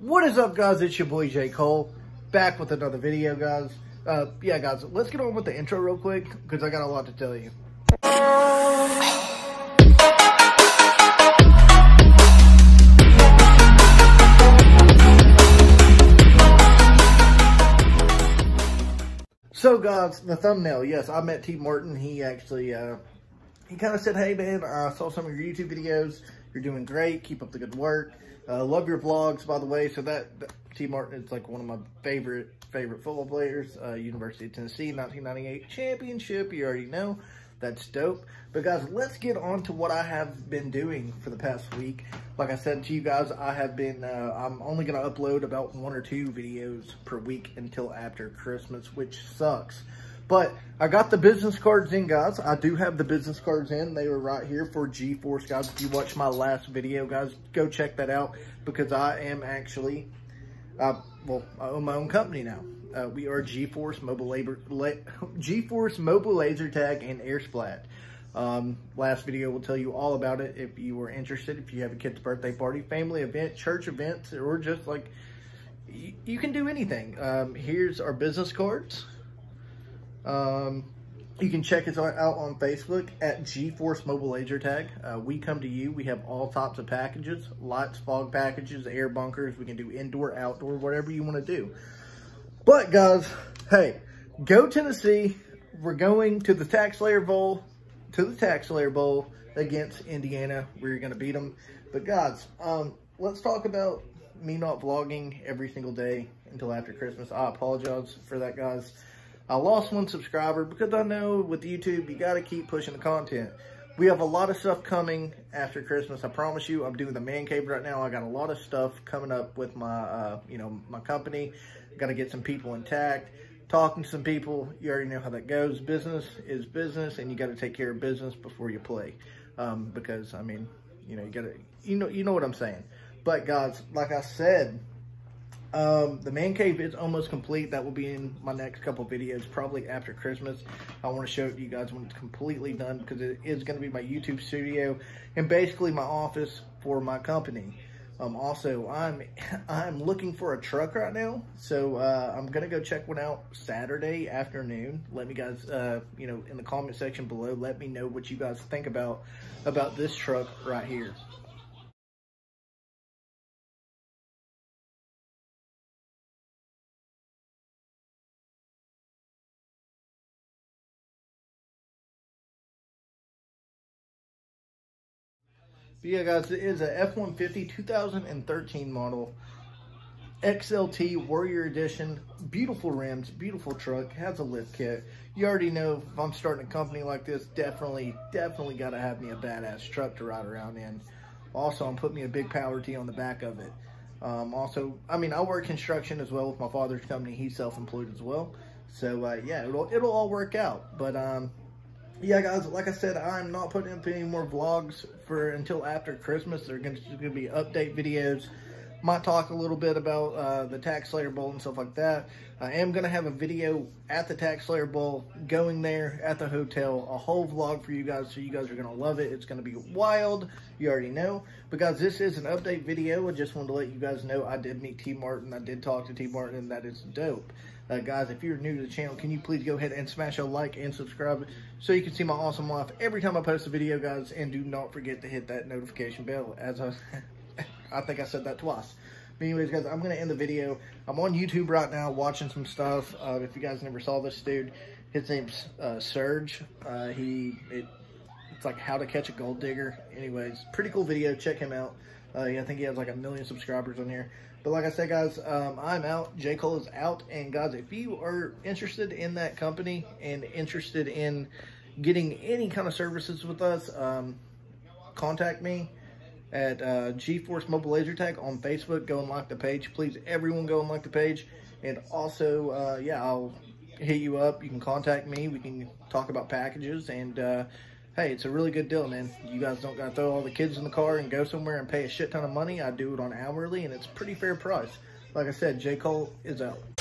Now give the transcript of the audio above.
What is up, guys? It's your boy, J. Cole, back with another video, guys. Uh, yeah, guys, let's get on with the intro real quick, because I got a lot to tell you. So, guys, the thumbnail, yes, I met Tee Martin. He actually, uh, he kind of said, hey, man, I saw some of your YouTube videos. You're doing great. Keep up the good work. Uh, love your vlogs, by the way. So that, that, Tee Martin is like one of my favorite, favorite football players. Uh, University of Tennessee, 1998 championship. You already know. That's dope. But guys, let's get on to what I have been doing for the past week. Like I said to you guys, I have been, uh, I'm only going to upload about one or two videos per week until after Christmas, which sucks. But I got the business cards in, guys. I do have the business cards in. They were right here for GeForce, guys. If you watched my last video, guys, go check that out because I am actually, uh, well, I own my own company now. Uh, we are GeForce Mobile Labor, La GeForce Mobile Laser Tag and Air Splat. Um, last video will tell you all about it if you were interested. If you have a kid's birthday party, family event, church events, or just like you, can do anything. Um, here's our business cards. Um, you can check us out on Facebook at GeForce Mobile Laser Tag. Uh, we come to you. We have all types of packages, lights, fog packages, air bunkers. We can do indoor, outdoor, whatever you want to do. But guys, hey, go Tennessee. We're going to the TaxSlayer Bowl, to the TaxSlayer Bowl against Indiana. We're going to beat them. But guys, um, let's talk about me not vlogging every single day until after Christmas. I apologize for that, guys. I lost one subscriber because I know with YouTube, you got to keep pushing the content. We have a lot of stuff coming after Christmas. I promise you, I'm doing the man cave right now. I got a lot of stuff coming up with my, uh, you know, my company. Got to get some people intact. Talking to some people, you already know how that goes. Business is business, and you got to take care of business before you play. Um, because I mean, you know, you got to, you know, you know what I'm saying. But guys, like I said, um, the man cave is almost complete. That will be in my next couple videos, probably after Christmas. I want to show it to you guys when it's completely done because it is going to be my YouTube studio and basically my office for my company. Um, also, I'm I'm looking for a truck right now, so uh, I'm gonna go check one out Saturday afternoon. Let me guys, uh, you know, in the comment section below, let me know what you guys think about about this truck right here. Yeah, guys, it is a F-150 2013 model. XLT Warrior Edition. Beautiful rims, beautiful truck, has a lift kit. You already know if I'm starting a company like this, definitely, definitely got to have me a badass truck to ride around in. Also, I'm putting me a big power T on the back of it. Um, also, I mean, I work construction as well with my father's company. He's self-employed as well. So, uh, yeah, it'll, it'll all work out. But, um, yeah, guys, like I said, I'm not putting up any more vlogs for until after Christmas. They're going to be update videos. Might talk a little bit about uh, the TaxSlayer Bowl and stuff like that. I am going to have a video at the TaxSlayer Bowl, going there at the hotel, a whole vlog for you guys, so you guys are going to love it. It's going to be wild. You already know. But guys, this is an update video. I just wanted to let you guys know I did meet Tee Martin. I did talk to Tee Martin, and that is dope. Uh, guys, if you're new to the channel, can you please go ahead and smash a like and subscribe so you can see my awesome life every time I post a video, guys. And do not forget to hit that notification bell, as I, I think I said that twice. But anyways, guys, I'm going to end the video. I'm on YouTube right now watching some stuff. Uh, if you guys never saw this dude, his name's uh, Serge. Uh, he, it, it's like how to catch a gold digger. Anyways, pretty cool video. Check him out. Uh, yeah, I think he has like a million subscribers on here. But like I said, guys, um, I'm out. J. Cole is out. And guys, if you are interested in that company and interested in getting any kind of services with us, um, contact me at uh, GeForce Mobile Laser Tag on Facebook. Go and like the page. Please, everyone go and like the page. And also, uh, yeah, I'll hit you up. You can contact me. We can talk about packages and uh, hey, it's a really good deal, man. You guys don't gotta throw all the kids in the car and go somewhere and pay a shit ton of money. I do it on hourly, and it's pretty fair price. Like I said, J. Cole is out.